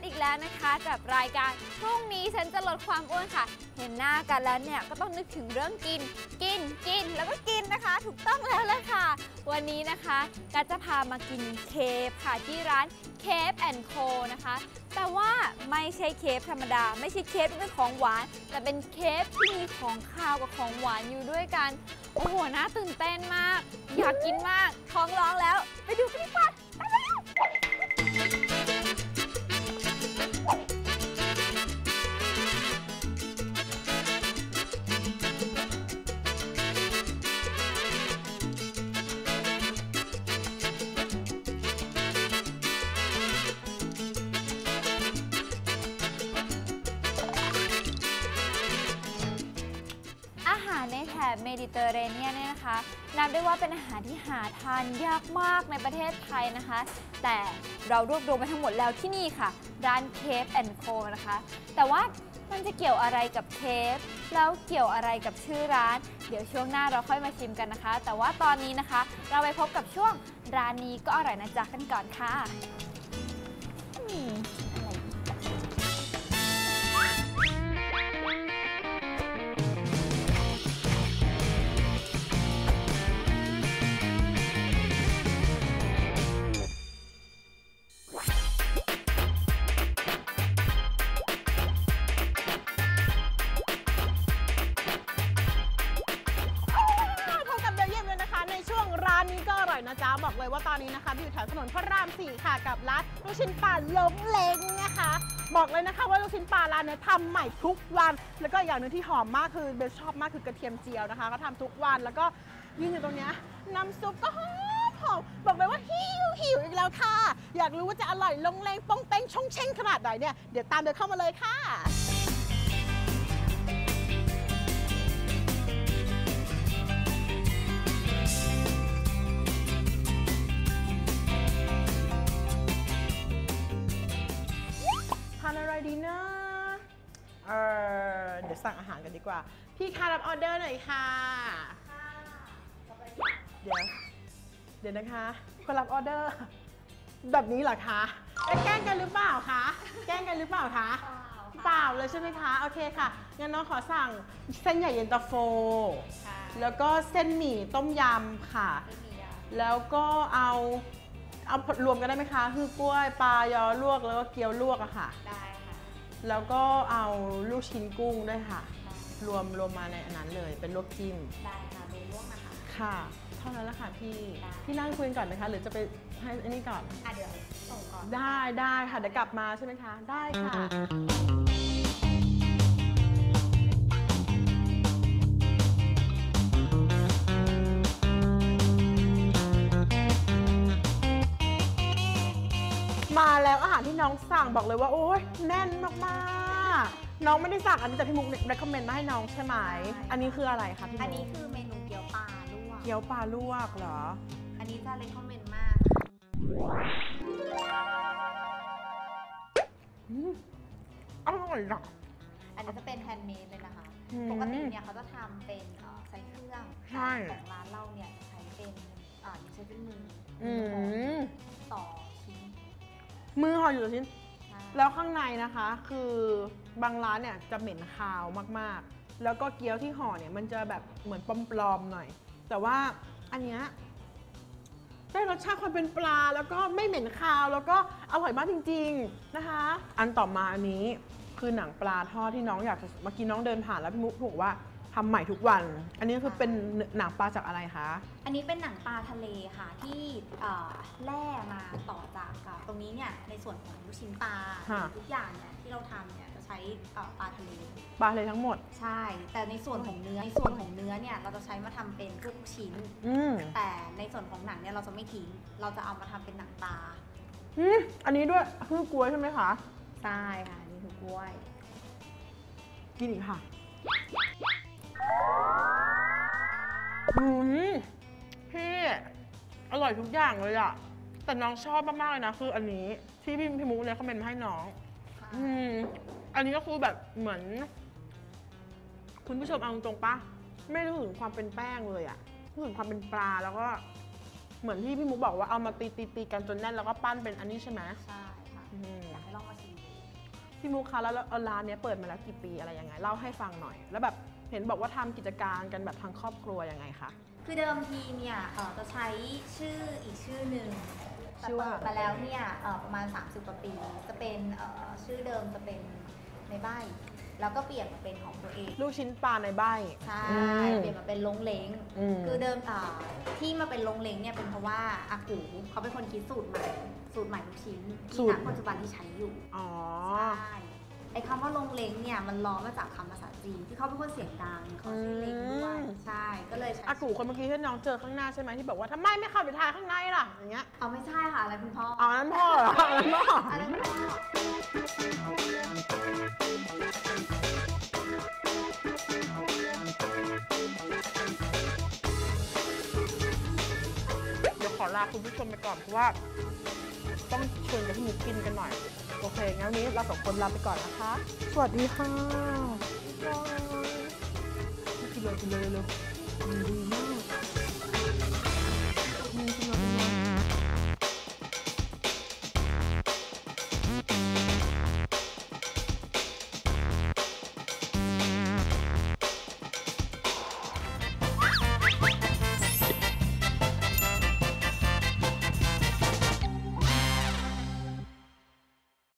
ดอีกแล้วนะคะ กับรายการพรุ่งนี้ฉันจะลดความอ้วนค่ะ เห็นหน้ากันแล้วเนี่ยก็ต้องนึกถึงเรื่องกิน กินกินแล้วก็กินนะคะ ถูกต้องแล้วละค่ะ วันนี้นะคะกัดจะพามากินเคฟค่ะที่ร้านเคฟแอนโคนะคะ แต่ว่าไม่ใช่เคฟธรรมดา ไม่ใช่เคฟที่เป็นของหวาน แต่เป็นเคฟที่มีของคาวกับของหวานอยู่ด้วยกัน โอ้โหน่าตื่นเต้นมาก อยากกินมากท้องร้องแล้ว ไปดูกันดีกว่า มดิเตอร์เรเนียนเนี่ยนะคะนับได้ว่าเป็นอาหารที่หาทานยากมากในประเทศไทยนะคะ แต่เรารวบรวมมาทั้งหมดแล้วที่นี่ค่ะ ร้านเคฟแอนโคนะคะ แต่ว่ามันจะเกี่ยวอะไรกับเคฟแล้วเกี่ยวอะไรกับชื่อร้าน เดี๋ยวช่วงหน้าเราค่อยมาชิมกันนะคะ แต่ว่าตอนนี้นะคะ เราไปพบกับช่วงร้านนี้ก็อร่อยนะจ๊ะกันก่อนค่ะ บอกเลยว่าตอนนี้นะคะอยู่แถวถนนพระราม4ค่ะกับร้านลูกชิ้นปลาล้มเล้งนะคะ บอกเลยนะคะว่าลูกชิ้นปลาร้านเนี้ทำใหม่ทุกวัน แล้วก็อย่างหนึงที่หอมมากคือเบลชอบมากคือกระเทียมเจียวนะคะก็ทำทุกวันแล้วก็ยืนอยู่ตรงเนี้ยน้ำซุปก็หอมหอมบอกเลยว่าหิวหิวอีกแล้วค่ะ อยากรู้ว่าจะอร่อยลงเลงป้องเป้งชงเช่งขนาดไหนเนี่ยเดี๋ยวตามเดินเข้ามาเลยค่ะ สั่งอาหารกันดีกว่า พี่คะรับออเดอร์หน่อยค่ะ เดี๋ยว เดี๋ยวนะคะ คนรับออเดอร์ แบบนี้เหรอคะเอ๊ะแกล้งกันหรือเปล่าคะ แกล้งกันหรือเปล่าคะ เปล่าเลยใช่ไหมคะ โอเคค่ะ งั้นน้องขอสั่งเส้นใหญ่เย็นตาโฟค่ะแล้วก็เส้นหมี่ต้มยำค่ะไม่มีอะ แล้วก็เอาเอารวมกันได้ไหมคะ คือกล้วยปลายอลวกแล้วก็เกี๊ยวลวกอะค่ะ ได้ค่ะ แล้วก็เอาลูกชิ้นกุ้งด้วยค่ะ รวมรวมมาในอันนั้นเลย เป็นลวกจิ้ม ได้ค่ะเมนูนะคะค่ะ เท่านั้นแหละค่ะพี่ได้พี่นั่งคุยกันก่อนไหมคะ หรือจะไปให้อันนี้ก่อน อะเดี๋ยวส่งก่อน ได้ได้ค่ะ เดี๋ยวกลับมาใช่ไหมคะ ได้ค่ะ น้องสั่งบอกเลยว่าโอ๊ยแน่นมากๆ น้องไม่ได้สั่งอันนี้แต่พี่มุกเนี่ย recommend มาให้น้องใช่ไหม อันนี้คืออะไรคะพี่มุกอันนี้คือเมนูเกี๊ยวปลาลวก เกี๊ยวปลาลวกเหรอ อันนี้จะ recommend มากอืมอร่อยอะอันนี้จะเป็น handmade เลยนะคะอืมปกติเนี่ยเขาจะทำเป็นเอ่อใช้เครื่องใช่แต่ของร้านเราเนี่ยจะใช้เป็นอ่าใช้เป็นมือออืมต่อชิ้น มือห่ออยู่ชิ้นใช่แล้วข้างในนะคะคือบางร้านเนี่ยจะเหม็นคาวมากๆ แล้วก็เกี๊ยวที่ห่อเนี่ยมันจะแบบเหมือนปลอมๆหน่อย แต่ว่าอันเนี้ยได้รสชาติความเป็นปลาแล้วก็ไม่เหม็นคาวแล้วก็อร่อยมากจริง ๆนะคะ อันต่อมาอันนี้คือหนังปลาทอดที่น้องอยากจะเมื่อกี้น้องเดินผ่านแล้วพี่มุกบอกว่า ทำใหม่ทุกวัน อันนี้คือเป็นหนังปลาจากอะไรคะ อันนี้เป็นหนังปลาทะเลค่ะที่เอ่อแล่มาต่อจากกับตรงนี้เนี่ยในส่วนของลูกชิ้นปลาค่ะ ทุกอย่างเนี่ยที่เราทำเนี่ยจะใช้เอ่อปลาทะเล ปลาเลยทั้งหมด ใช่ แต่ในส่วนของเนื้อ ในส่วนของเนื้อเนี่ยเราจะใช้มาทำเป็นลูกชิ้น อืมแต่ในส่วนของหนังเนี่ยเราจะไม่ทิ้ง เราจะเอามาทำเป็นหนังปลาอืมอันนี้ด้วยคือกล้วยใช่ไหมคะ ใช่ค่ะนี่คือกล้วย กินอีกค่ะ อืมพี่อร่อยทุกอย่างเลยอะแต่น้องชอบมากๆเลยนะ คืออันนี้ที่พี่พี่มุกเนี่ยเขาเป็นมาให้น้อง อืมอันนี้ก็คือแบบเหมือน คุณผู้ชมเอาตรงๆปะไม่รู้ถึงความเป็นแป้งเลยอะรู้ถึงความเป็นปลาแล้วก็ เหมือนที่พี่มุกบอกว่าเอามาตีตีตีกันจนแน่นแล้วก็ปั้นเป็นอันนี้ใช่ไหมใช่ค่ะอืมอยากให้ลองมาชิมดูพี่มุกคะแล้วแล้วร้านเนี้ยเปิดมาแล้วกี่ปีอะไรยังไงเล่าให้ฟังหน่อย แล้วแบบ เห็นบอกว่าทำกิจการกันแบบทางครอบครัวยังไงคะ คือเดิมทีเนี่ยเอ่อจะใช้ชื่ออีกชื่อหนึ่งแต่ชื่อว่า เปิดมาแล้วเนี่ยเอ่อประมาณ 30กว่าปี จะเป็นเอ่อชื่อเดิมจะเป็นในใบแล้วก็เปลี่ยนมาเป็นของตัวเอง ลูกชิ้นปลาในใบ ใช่อืมเปลี่ยนมาเป็นลงเล้งอืม คือเดิมอ่าที่มาเป็นลงเล้งเนี่ยเป็นเพราะว่าอากูเขาเป็นคนคิดสูตรใหม่ สูตรใหม่ทุกชิ้นสูที่ตรณปัจจุบันที่ใช้อยู่อ๋อ ใช่ ไอ้คำว่าลงเล้งเนี่ยมันล้อมาจากคำภาษาจีนที่เขาเป็นคนเสียงดังเขาชื่อเล้งด้วยอืม ใช่ก็เลยใช้อากูคนเมื่อกี้ที่น้องเจอข้างหน้าใช่ไหมที่บอกว่าทำไมไม่เข้าไปทานข้างในล่ะอย่างเงี้ยเอาไม่ใช่ค่ะอะไรคุณพ่ออ๋อนั่นพ่อเหรออันนั้นพ่ออะไรคุณพ่อเดี๋ยวขอลาคุณผู้ชมไปก่อนเพราะว่า ต้องชวนกับพี่มุกกินกันหน่อย โอเค งั้นวันนี้เราสองคนลาไปก่อนนะคะ สวัสดีค่ะบ๊ายบายกินเลยกินเลยเร็วๆมันดีมาก